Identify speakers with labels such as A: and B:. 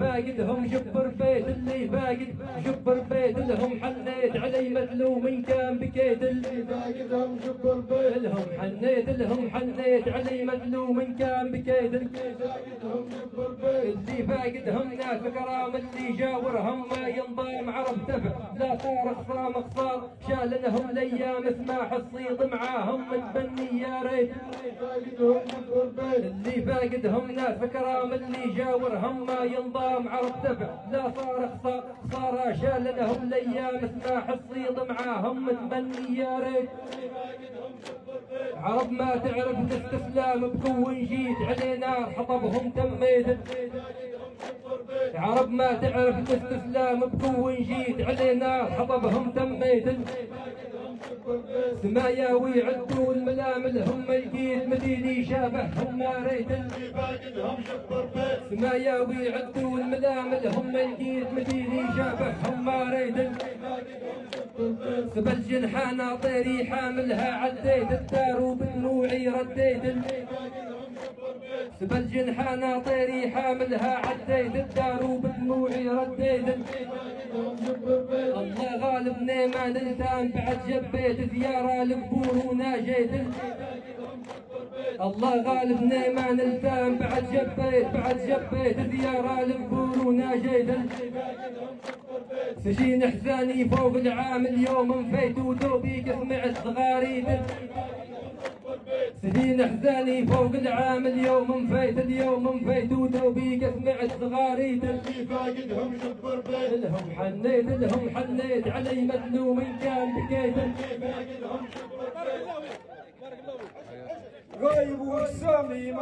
A: فاقدهم جبر بيت اللي فاقد جبر بيت لهم حنيت علي مظلوم كان بكيت اللي
B: فاقدهم جبر بيت.
A: لهم حنيت لهم حنيت علي مظلوم كان بكيت
B: فاقدهم جبر بيت.
A: اللي فاقدهم ناس كرام اللي جاورهم ما ينضام عرب لا صار خصام خصار شال لهم الأيام اسمع الصيد معاهم متبني يا ريت. اللي فاقدهم ناس كرام اللي جاورهم ما ينضام عرب تبع لا صار خصار خسارة شال لهم الأيام اسمع الصيد معاهم متبني يا ريت. عرب ما تعرف الاستسلام بكون جيت علي نار حطبهم تميت عرب ما تعرف الاستسلام بكون جيت علي نار حطبهم تميت سماياوي عدوا الملامل هم لقيت مديني شابههم ما ريت
B: فاقدهم جبر بيت
A: سماياوي عدوا الملامل هم لقيت مديني شابههم ما ريت سبل جنحانا طيري حاملها عديت الدار وبدموعي رديت سبل جنحانا طيري حاملها عديت الدار وبدموعي رديت الله غالب نيمان التام بعد جبيت زيارة لبور وناجيت الله غالب نيمان التام بعد جبيت بعد جبيت زيارة لبور وناجيت سجين احزاني فوق العام اليوم انفيت ودوبيك سمعت صغاريت سنين أحزاني فوق العام اليوم انفيت اليوم انفيت ودوبيك سمعت صغاريت
B: فاقدهم جبر بيت
A: لهم حنيت لهم حنيت علي مظلوم كان بكيت
B: فاقدهم جبر بيت
C: غايب وسامي